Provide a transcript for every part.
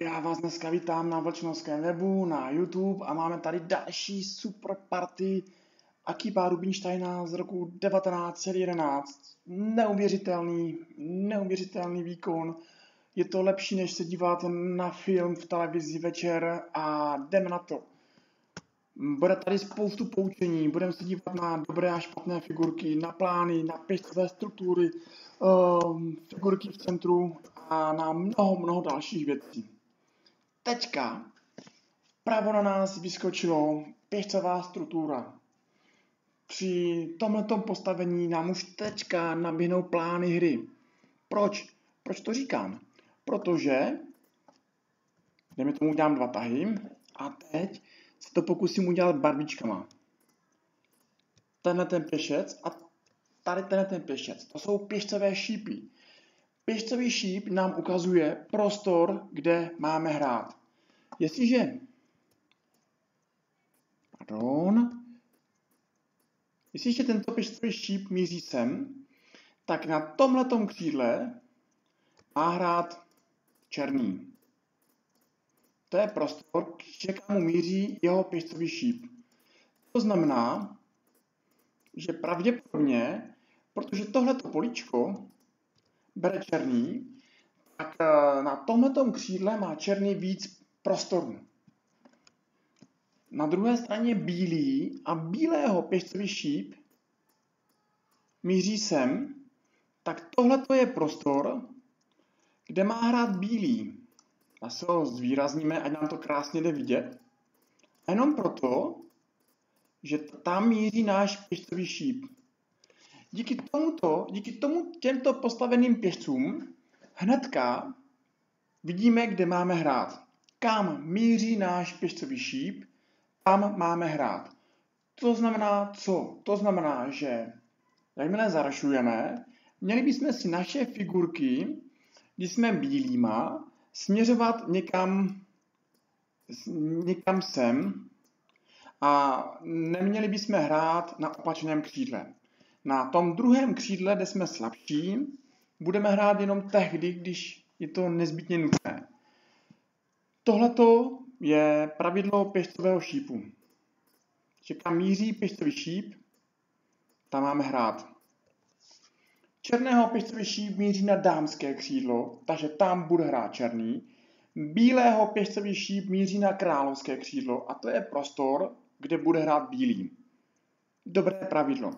Já vás dneska vítám na Vlčnovském webu, na YouTube a máme tady další super party Akiba Rubinsteina z roku 1911. Neuvěřitelný, neuvěřitelný výkon. Je to lepší, než se dívat na film v televizi večer a jdeme na to. Bude tady spoustu poučení, budeme se dívat na dobré a špatné figurky, na plány, na pěstové struktury, um, figurky v centru a na mnoho, mnoho dalších věcí. Teďka pravo na nás vyskočilo pěšcová struktura. Při tomto postavení nám už teďka naběhnou plány hry. Proč? Proč to říkám? Protože, dejme tomu udělám dva tahy a teď se to pokusím udělat barvičkama. Tenhle ten pěšec a tady tenhle ten pěšec. To jsou pěšcové šípy. Pěšcový šíp nám ukazuje prostor, kde máme hrát. Jestliže pardon, jestliže tento pěšcový šíp míří sem, tak na tomhletom křídle má hrát černý. To je prostor, kam mu míří jeho pěšcový šíp. To znamená, že pravděpodobně, protože tohleto políčko bere černý, tak eh, na tomto křídle má černý víc prostoru. Na druhé straně bílý a bílého pěšcový šíp míří sem, tak tohle je prostor, kde má hrát bílý. A se ho zvýrazníme, ať nám to krásně jde vidět. A jenom proto, že tam míří náš pěšcový šíp. Díky tomuto, díky tomu těmto postaveným pěšcům hnedka vidíme, kde máme hrát. Kam míří náš pěšcový šíp, tam máme hrát. To znamená co? To znamená, že jakmile zarašujeme, měli bychom si naše figurky, když jsme bílýma, směřovat někam, někam sem a neměli bychom hrát na opačném křídle. Na tom druhém křídle, kde jsme slabší, budeme hrát jenom tehdy, když je to nezbytně nutné. Tohleto je pravidlo pěštového šípu. Že kam míří pěštový šíp, tam máme hrát. Černého pěštový šíp míří na dámské křídlo, takže tam bude hrát černý. Bílého pěštový šíp míří na královské křídlo a to je prostor, kde bude hrát bílý. Dobré pravidlo.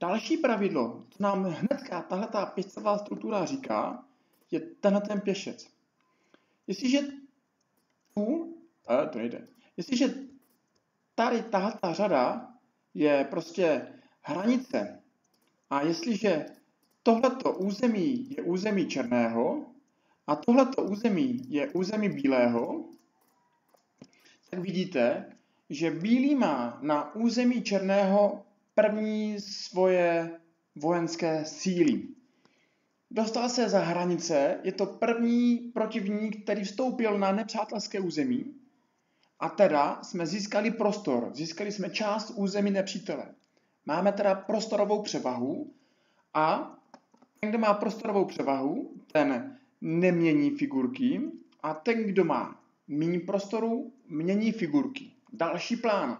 Další pravidlo, co nám hnedka tahle pěstová struktura říká, je tenhle ten pěšec. Jestliže tu, eh, to nejde, jestliže tady tahle řada je prostě hranice a jestliže tohleto území je území černého a tohleto území je území bílého, tak vidíte, že bílý má na území černého první svoje vojenské síly. Dostal se za hranice, je to první protivník, který vstoupil na nepřátelské území a teda jsme získali prostor, získali jsme část území nepřítele. Máme teda prostorovou převahu a ten, kdo má prostorovou převahu, ten nemění figurky a ten, kdo má méně prostoru, mění figurky. Další plán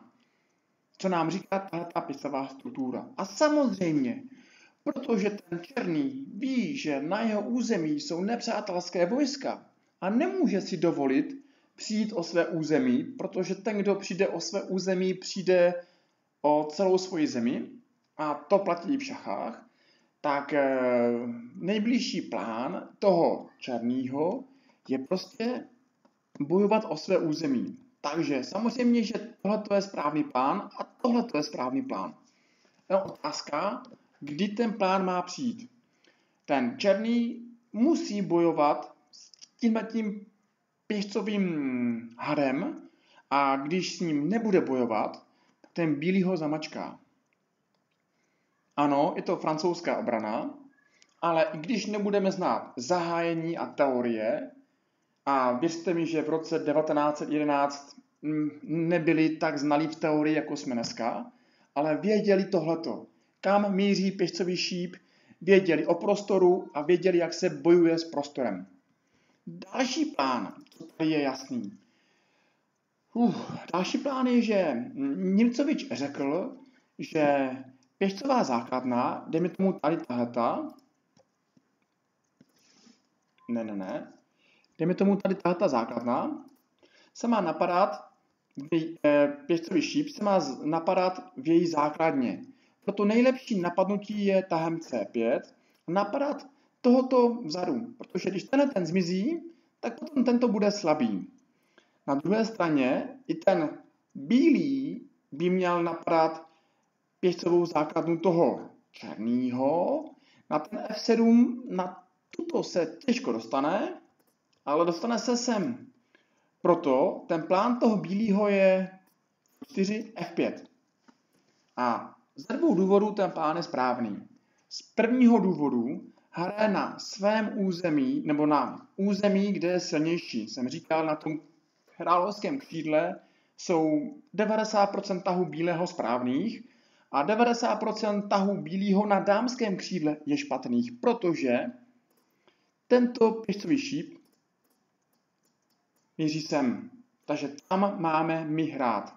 co nám říká ta pisová struktura. A samozřejmě, protože ten černý ví, že na jeho území jsou nepřátelské vojska a nemůže si dovolit přijít o své území, protože ten, kdo přijde o své území, přijde o celou svoji zemi a to platí v šachách, tak eh, nejbližší plán toho černého je prostě bojovat o své území. Takže samozřejmě, že tohle je správný plán a tohle je správný plán. Je otázka, kdy ten plán má přijít. Ten černý musí bojovat s tím tím pěšcovým hadem a když s ním nebude bojovat, tak ten bílý ho zamačká. Ano, je to francouzská obrana, ale i když nebudeme znát zahájení a teorie, a věřte mi, že v roce 1911 nebyli tak znalí v teorii, jako jsme dneska, ale věděli tohleto. Kam míří pěšcový šíp, věděli o prostoru a věděli, jak se bojuje s prostorem. Další plán, co tady je jasný. Uh, další plán je, že Němcovič řekl, že pěšcová základna, dejme tomu tady tahleta, ne, ne, ne, dejme tomu tady tahleta základna, se má napadat, eh, pěšcový šíp se má napadat v její základně. Proto nejlepší napadnutí je tahem C5, napadat tohoto vzadu, protože když tenhle ten zmizí, tak potom tento bude slabý. Na druhé straně i ten bílý by měl napadat pěšcovou základnu toho černého. Na ten F7, na tuto se těžko dostane, ale dostane se sem. Proto ten plán toho bílého je 4 F5. A ze dvou důvodů ten plán je správný. Z prvního důvodu hraje na svém území, nebo na území, kde je silnější. Jsem říkal, na tom královském křídle jsou 90% tahů bílého správných a 90% tahů bílého na dámském křídle je špatných, protože tento pěšcový šíp míří sem. Takže tam máme my hrát.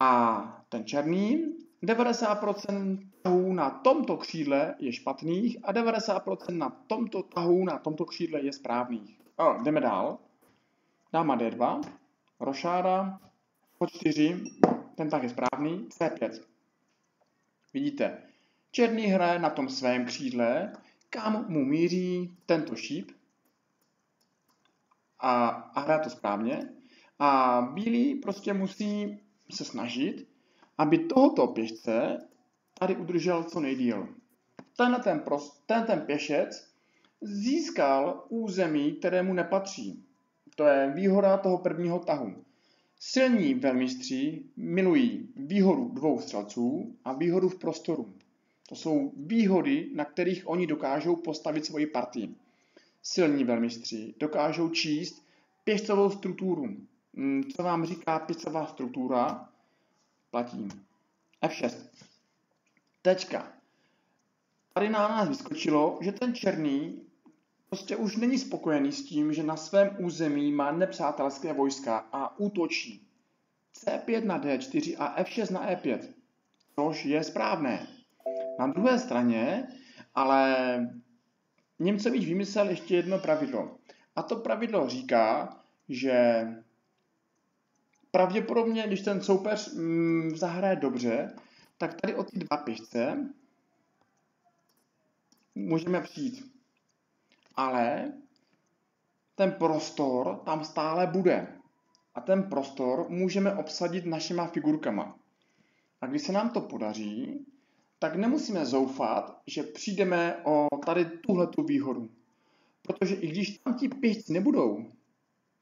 A ten černý 90% tahů na tomto křídle je špatných a 90% na tomto tahu na tomto křídle je správných. O, jdeme dál. Dáma D2, rošáda, po 4, ten tah je správný, C5. Vidíte, černý hraje na tom svém křídle, kam mu míří tento šíp a, a hraje to správně. A bílý prostě musí se snažit, aby tohoto pěšce tady udržel co nejdíl. Tenhle ten, prost, ten, ten pěšec získal území, kterému nepatří. To je výhoda toho prvního tahu. Silní velmistři milují výhodu dvou střelců a výhodu v prostoru. To jsou výhody, na kterých oni dokážou postavit svoji partii. Silní velmistři dokážou číst pěšcovou strukturu. Hmm, co vám říká pěšcová struktura? Platím. F6. Tečka. Tady na nás vyskočilo, že ten černý prostě už není spokojený s tím, že na svém území má nepřátelské vojska a útočí. C5 na D4 a F6 na E5, což je správné. Na druhé straně, ale Němcovič vymyslel ještě jedno pravidlo. A to pravidlo říká, že pravděpodobně, když ten soupeř mm, zahraje dobře, tak tady o ty dva pěšce můžeme přijít ale ten prostor tam stále bude. A ten prostor můžeme obsadit našima figurkama. A když se nám to podaří, tak nemusíme zoufat, že přijdeme o tady tuhletu výhodu. Protože i když tam ti pěšci nebudou,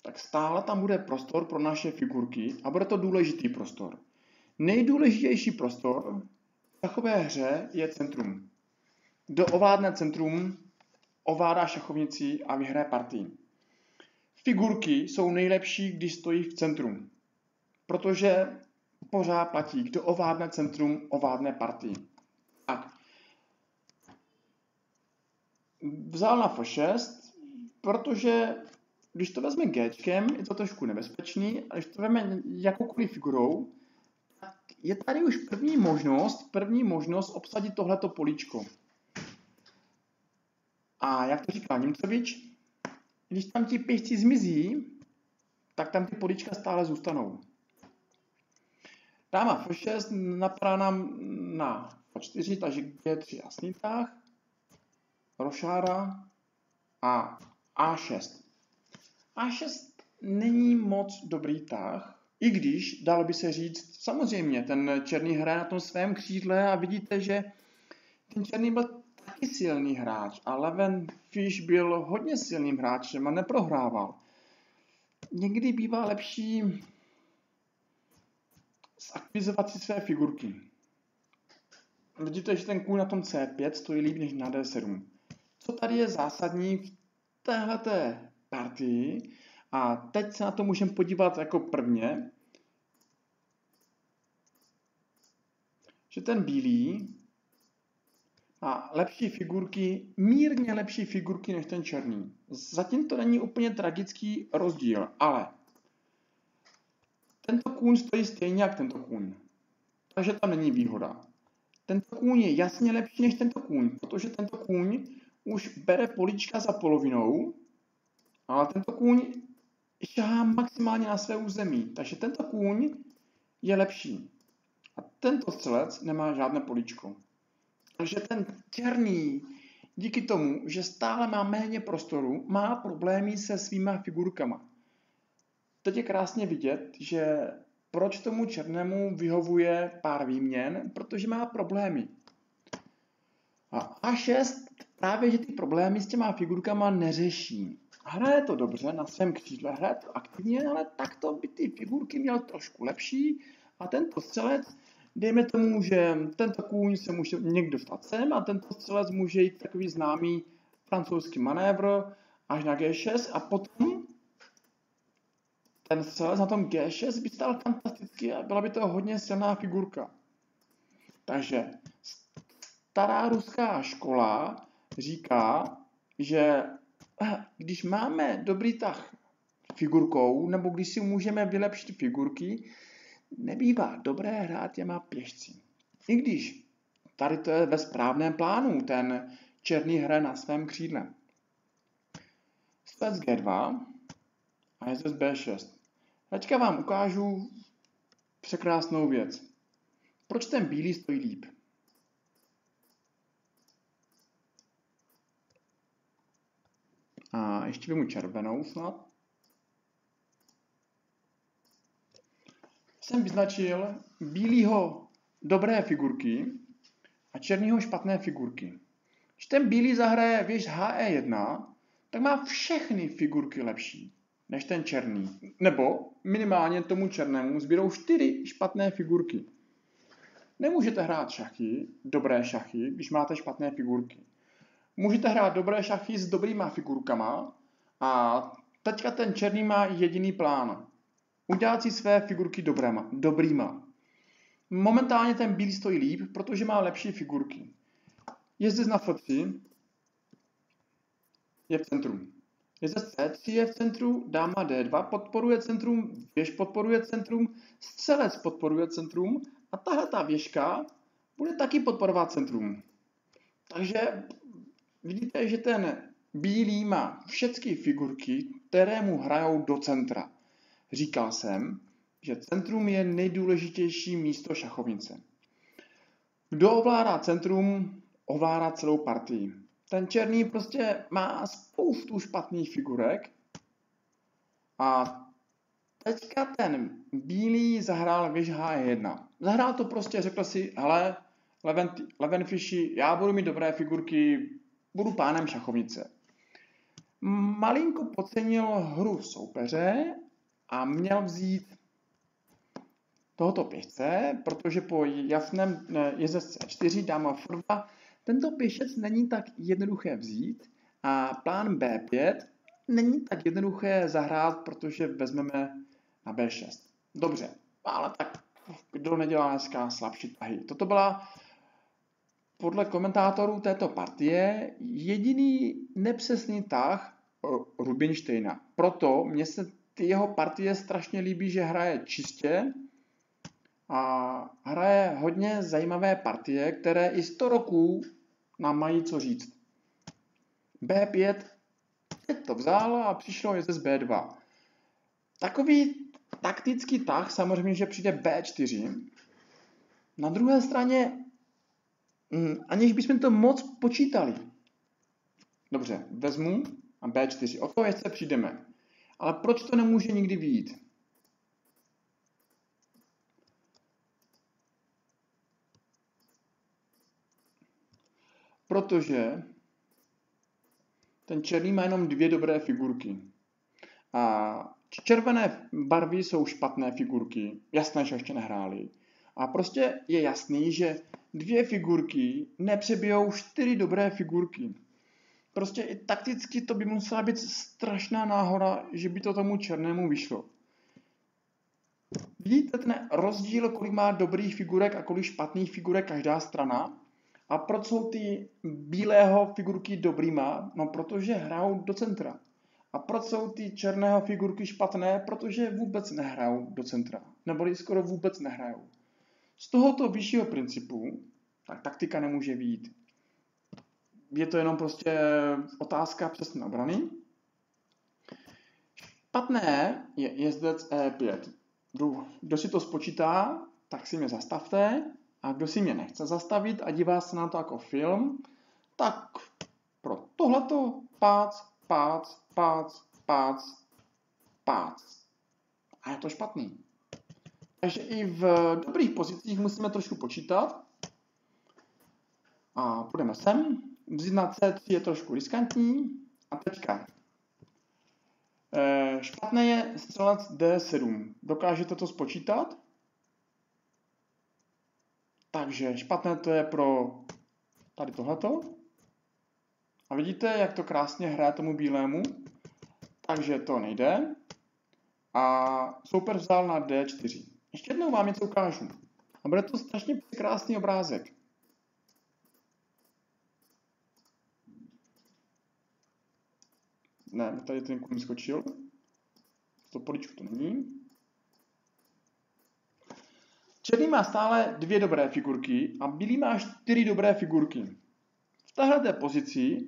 tak stále tam bude prostor pro naše figurky a bude to důležitý prostor. Nejdůležitější prostor v takové hře je centrum. Kdo ovládne centrum, ovládá šachovnici a vyhraje partii. Figurky jsou nejlepší, když stojí v centru, protože pořád platí, kdo ovládne centrum, ovládne partii. Vzal na F6, protože když to vezme G, je to trošku nebezpečný, a když to vezme jakoukoliv figurou, tak je tady už první možnost, první možnost obsadit tohleto políčko. A jak to říká Němcovič, když tam ti pěšci zmizí, tak tam ty polička stále zůstanou. Dáma F6 napadá nám na F4, takže G3 jasný tah, rošára a A6. A6 není moc dobrý tah, i když, dalo by se říct, samozřejmě, ten černý hraje na tom svém křídle a vidíte, že ten černý byl taky silný hráč a Leven Fish byl hodně silným hráčem a neprohrával. Někdy bývá lepší zakvizovat si své figurky. Vidíte, že ten kůň na tom C5 stojí líp než na D7. Co tady je zásadní v téhleté partii, a teď se na to můžeme podívat jako prvně, že ten bílý a lepší figurky, mírně lepší figurky než ten černý. Zatím to není úplně tragický rozdíl, ale tento kůň stojí stejně jak tento kůň. Takže tam není výhoda. Tento kůň je jasně lepší než tento kůň, protože tento kůň už bere polička za polovinou, ale tento kůň šahá maximálně na své území. Takže tento kůň je lepší. A tento střelec nemá žádné políčko. Takže ten černý, díky tomu, že stále má méně prostoru, má problémy se svýma figurkama. Teď je krásně vidět, že proč tomu černému vyhovuje pár výměn, protože má problémy. A A6 právě, že ty problémy s těma figurkama neřeší. Hraje to dobře na svém křídle, hraje to aktivně, ale takto by ty figurky měl trošku lepší a tento střelec, dejme tomu, že tento kůň se může někdo dostat sem a tento střelec může jít takový známý francouzský manévr až na G6 a potom ten střelec na tom G6 by stál fantasticky a byla by to hodně silná figurka. Takže stará ruská škola říká, že eh, když máme dobrý tah figurkou, nebo když si můžeme vylepšit figurky, nebývá dobré hrát těma pěšci. I když tady to je ve správném plánu, ten černý hraje na svém křídle. Svec G2 a je B6. Teďka vám ukážu překrásnou věc. Proč ten bílý stojí líp? A ještě mu červenou snad. Jsem vyznačil bílýho dobré figurky a černýho špatné figurky. Když ten bílý zahraje věž HE1, tak má všechny figurky lepší než ten černý. Nebo minimálně tomu černému zbydou čtyři špatné figurky. Nemůžete hrát šachy, dobré šachy, když máte špatné figurky. Můžete hrát dobré šachy s dobrýma figurkama a teďka ten černý má jediný plán. Udělat si své figurky dobrýma. dobrýma. Momentálně ten bílý stojí líp, protože má lepší figurky. Jezdec na f3 je v centru. Jezdec C3 je v centru, dáma D2 podporuje centrum, věž podporuje centrum, střelec podporuje centrum a tahle ta věžka bude taky podporovat centrum. Takže vidíte, že ten bílý má všechny figurky, které mu hrajou do centra. Říkal jsem, že centrum je nejdůležitější místo šachovnice. Kdo ovládá centrum, ovládá celou partii. Ten černý prostě má spoustu špatných figurek a teďka ten bílý zahrál věž H1. Zahrál to prostě, řekl si, hele, Levenfiši, já budu mít dobré figurky, budu pánem šachovnice. Malinko podcenil hru soupeře a měl vzít tohoto pěšce, protože po jasném jezdec C4 dáma f2 tento pěšec není tak jednoduché vzít a plán B5 není tak jednoduché zahrát, protože vezmeme na B6. Dobře, ale tak kdo nedělá dneska slabší tahy. Toto byla podle komentátorů této partie jediný nepřesný tah Rubinsteina. Proto mně se ty jeho partie strašně líbí, že hraje čistě a hraje hodně zajímavé partie, které i 100 roků nám mají co říct. B5 teď to vzal a přišlo je z B2. Takový taktický tah samozřejmě, že přijde B4. Na druhé straně, aniž bychom to moc počítali. Dobře, vezmu a B4. O to se přijdeme. Ale proč to nemůže nikdy výjít? Protože ten černý má jenom dvě dobré figurky. A červené barvy jsou špatné figurky, jasné, že ještě nehráli. A prostě je jasný, že dvě figurky nepřebijou čtyři dobré figurky. Prostě i takticky to by musela být strašná náhoda, že by to tomu černému vyšlo. Vidíte ten rozdíl, kolik má dobrých figurek a kolik špatných figurek každá strana? A proč jsou ty bílého figurky dobrýma? No protože hrajou do centra. A proč jsou ty černého figurky špatné? Protože vůbec nehrajou do centra. Neboli skoro vůbec nehrajou. Z tohoto vyššího principu tak taktika nemůže být. Je to jenom prostě otázka přesné obrany. Špatné je jezdec E5. Kdo si to spočítá, tak si mě zastavte. A kdo si mě nechce zastavit a dívá se na to jako film, tak pro tohleto pác, pác, pác, pác, pác. A je to špatný. Takže i v dobrých pozicích musíme trošku počítat. A půjdeme sem. Vzít na C3 je trošku riskantní. A teďka. E, špatné je střelec D7. Dokážete to spočítat? Takže špatné to je pro tady tohleto. A vidíte, jak to krásně hraje tomu bílému. Takže to nejde. A soupeř vzal na D4. Ještě jednou vám něco ukážu. A bude to strašně krásný obrázek. Ne, tady ten kůň skočil. To poličku to není. Černý má stále dvě dobré figurky a bílý má čtyři dobré figurky. V této pozici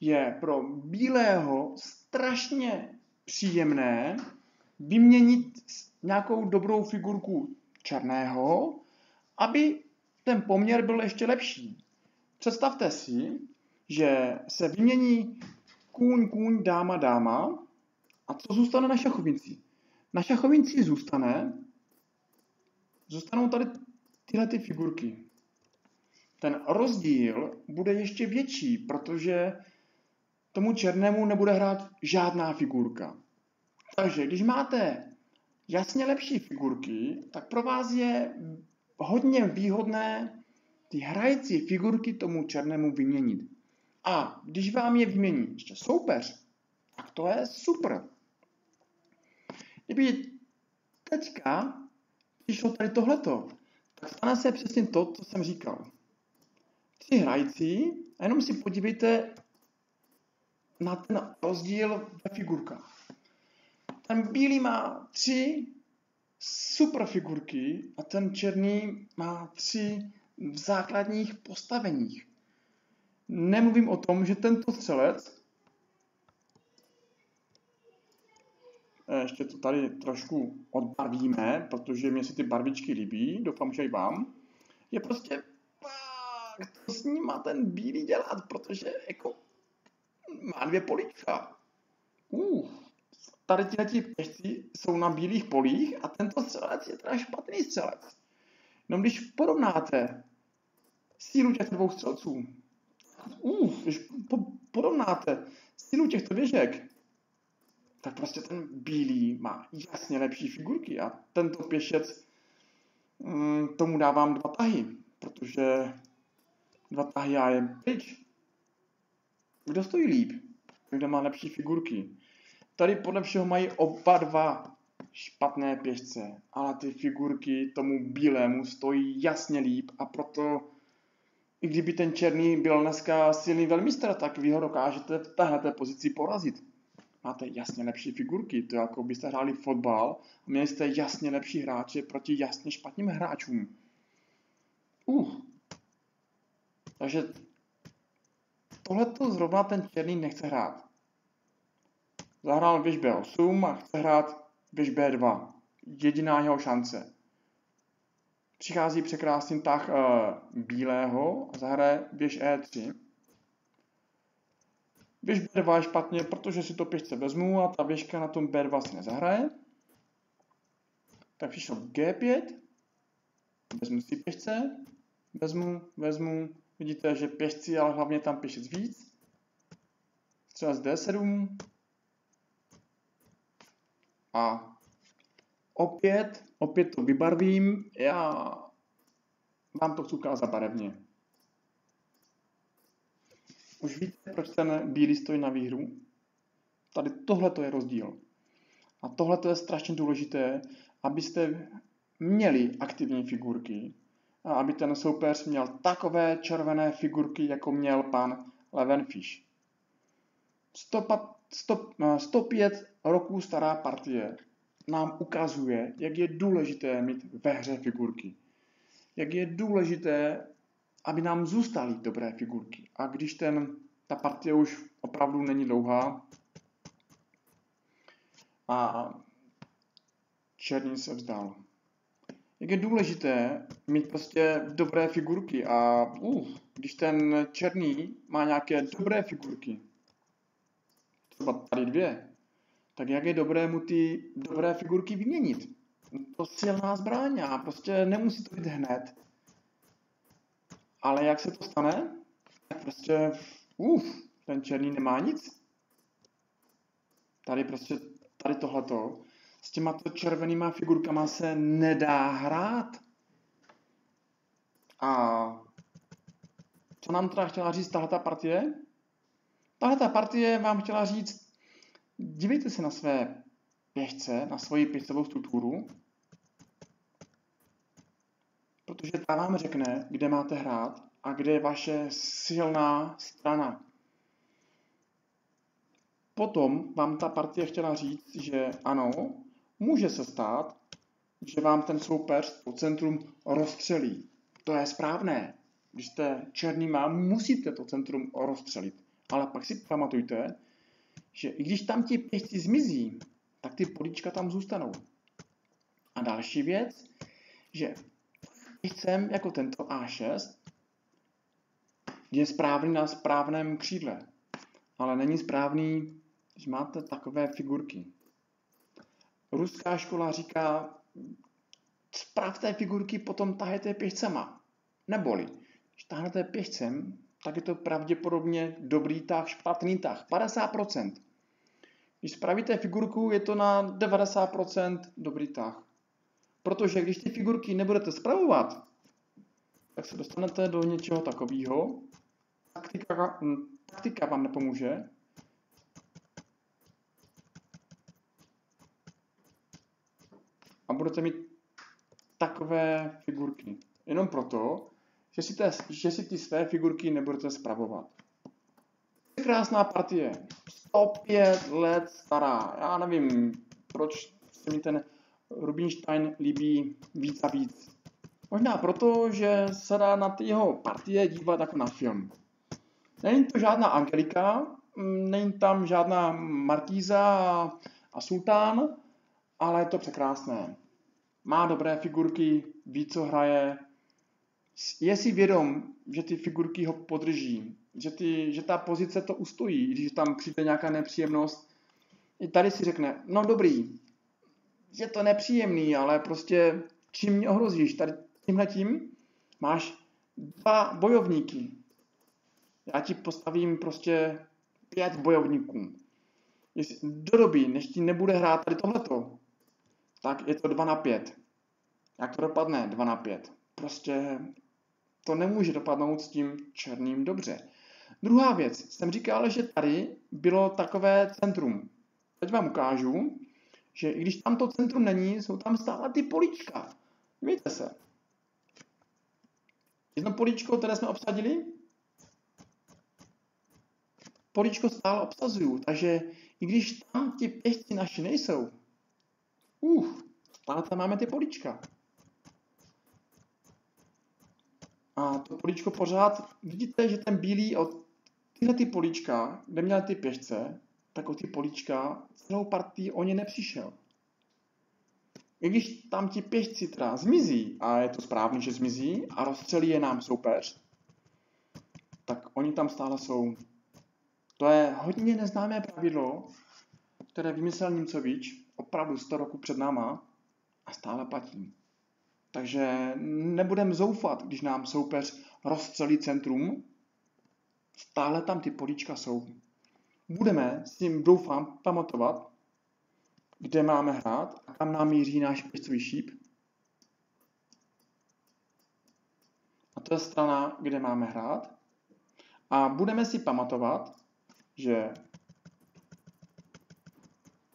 je pro bílého strašně příjemné vyměnit nějakou dobrou figurku černého, aby ten poměr byl ještě lepší. Představte si, že se vymění kůň, kůň, dáma, dáma a co zůstane na šachovnici? Na šachovnici zůstane zůstanou tady tyhle ty figurky. Ten rozdíl bude ještě větší, protože tomu černému nebude hrát žádná figurka. Takže když máte jasně lepší figurky, tak pro vás je hodně výhodné ty hrající figurky tomu černému vyměnit. A když vám je vymění ještě soupeř, tak to je super. Kdyby teďka přišlo tady tohleto, tak stane se přesně to, co jsem říkal. Tři hrající a jenom si podívejte na ten rozdíl ve figurkách. Ten bílý má tři super figurky a ten černý má tři v základních postaveních. Nemluvím o tom, že tento střelec Eh, ještě to tady trošku odbarvíme, protože mě se ty barvičky líbí, doufám, že i vám. Je prostě pak, to s ním má ten bílý dělat, protože jako má dvě políčka. Uh, tady ti pěšci jsou na bílých polích a tento střelec je teda špatný střelec. No když porovnáte sílu těch dvou střelců, uh, když po, porovnáte sílu těchto věžek, tak prostě ten bílý má jasně lepší figurky a tento pěšec mm, tomu dávám dva tahy, protože dva tahy a je pryč. Kdo stojí líp? Kdo má lepší figurky? Tady podle všeho mají oba dva špatné pěšce, ale ty figurky tomu bílému stojí jasně líp a proto i kdyby ten černý byl dneska silný velmistr, tak vy ho dokážete v této pozici porazit máte jasně lepší figurky. To jako byste hráli fotbal a měli jste jasně lepší hráče proti jasně špatným hráčům. Uh. Takže tohle to zrovna ten černý nechce hrát. Zahrál věž B8 a chce hrát věž B2. Jediná jeho šance. Přichází překrásný tah uh, bílého a zahraje věž E3. Běž B2 je špatně, protože si to pěšce vezmu a ta běžka na tom B2 si nezahraje. Tak přišel G5, vezmu si pěšce, vezmu, vezmu, vidíte, že pěšci, ale hlavně tam pěšec víc. Třeba z D7. A opět, opět to vybarvím, já vám to chci ukázat barevně. Už víte, proč ten bílý stojí na výhru? Tady tohle je rozdíl. A tohle je strašně důležité, abyste měli aktivní figurky, a aby ten soupeř měl takové červené figurky, jako měl pan Levenfish. 105 roků stará partie nám ukazuje, jak je důležité mít ve hře figurky. Jak je důležité, aby nám zůstaly dobré figurky. A když ten, ta partie už opravdu není dlouhá a černý se vzdal. Jak je důležité mít prostě dobré figurky a uh, když ten černý má nějaké dobré figurky, třeba tady dvě, tak jak je dobré mu ty dobré figurky vyměnit? To silná zbraň a prostě nemusí to být hned. Ale jak se to stane? Prostě, uf, ten černý nemá nic. Tady prostě, tady tohleto, s těma to červenýma figurkama se nedá hrát. A co nám teda chtěla říct tahle ta partie? Tahle ta partie vám chtěla říct, dívejte se na své pěšce, na svoji pěšcovou strukturu, protože ta vám řekne, kde máte hrát a kde je vaše silná strana. Potom vám ta partie chtěla říct, že ano, může se stát, že vám ten soupeř po centrum rozstřelí. To je správné. Když jste černýma, musíte to centrum rozstřelit. Ale pak si pamatujte, že i když tam ti pěšci zmizí, tak ty políčka tam zůstanou. A další věc, že pěšcem jako tento A6 je správný na správném křídle, ale není správný, když máte takové figurky. Ruská škola říká, správte figurky, potom tahejte pěšcema. Neboli, když tahnete pěšcem, tak je to pravděpodobně dobrý tah, špatný tah. 50%. Když spravíte figurku, je to na 90% dobrý tah. Protože když ty figurky nebudete spravovat, tak se dostanete do něčeho takového. Taktika, taktika vám nepomůže. A budete mít takové figurky. Jenom proto, že si, te, že si ty své figurky nebudete spravovat. Krásná partie. 105 let stará. Já nevím, proč se mi ten Rubinstein líbí víc a víc. Možná proto, že se dá na ty jeho partie dívat jako na film. Není to žádná Angelika, mm, není tam žádná Markíza a Sultán, ale je to překrásné. Má dobré figurky, ví, co hraje, je si vědom, že ty figurky ho podrží, že, ty, že ta pozice to ustojí, když tam přijde nějaká nepříjemnost. I tady si řekne, no dobrý, je to nepříjemný, ale prostě čím mě ohrozíš? Tady tímhletím máš dva bojovníky. Já ti postavím prostě pět bojovníků. Jestli do doby, než ti nebude hrát tady tohleto, tak je to 2 na 5. Jak to dopadne? 2 na 5. Prostě to nemůže dopadnout s tím černým dobře. Druhá věc, jsem říkal, že tady bylo takové centrum. Teď vám ukážu, že i když tam to centrum není, jsou tam stále ty políčka. Dívejte se. Jedno políčko, které jsme obsadili, políčko stále obsazuju, takže i když tam ti pěšci naši nejsou, uh, stále tam máme ty políčka. A to políčko pořád, vidíte, že ten bílý od tyhle ty políčka, kde měl ty pěšce, tak o ty políčka celou partii o ně nepřišel. I když tam ti pěšci teda zmizí, a je to správný, že zmizí, a rozstřelí je nám soupeř, tak oni tam stále jsou. To je hodně neznámé pravidlo, které vymyslel Nimcovič opravdu 100 roku před náma a stále platí. Takže nebudeme zoufat, když nám soupeř rozstřelí centrum, stále tam ty políčka jsou. Budeme s tím, doufám, pamatovat, kde máme hrát a kam nám míří náš pěstový šíp. A to je strana, kde máme hrát. A budeme si pamatovat, že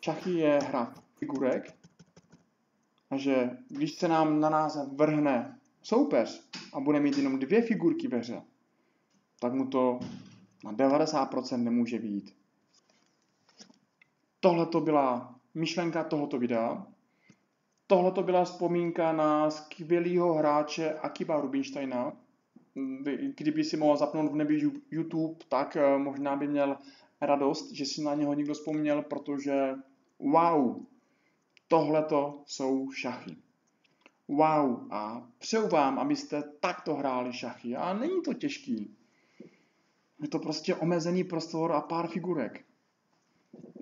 šachy je hra figurek že když se nám na nás vrhne soupeř a bude mít jenom dvě figurky ve hře, tak mu to na 90% nemůže být. Tohle to byla myšlenka tohoto videa. Tohle to byla vzpomínka na skvělého hráče Akiba Rubinsteina. Kdyby si mohl zapnout v nebi YouTube, tak eh, možná by měl radost, že si na něho někdo vzpomněl, protože wow, tohle to jsou šachy. Wow, a přeju vám, abyste takto hráli šachy. A není to těžký. Je to prostě omezený prostor a pár figurek.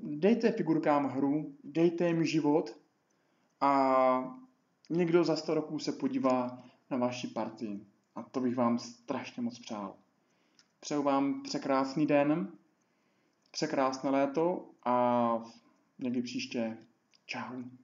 Dejte figurkám hru, dejte jim život a někdo za 100 roků se podívá na vaši partii. A to bych vám strašně moc přál. Přeju vám překrásný den, překrásné léto a někdy příště. Čau.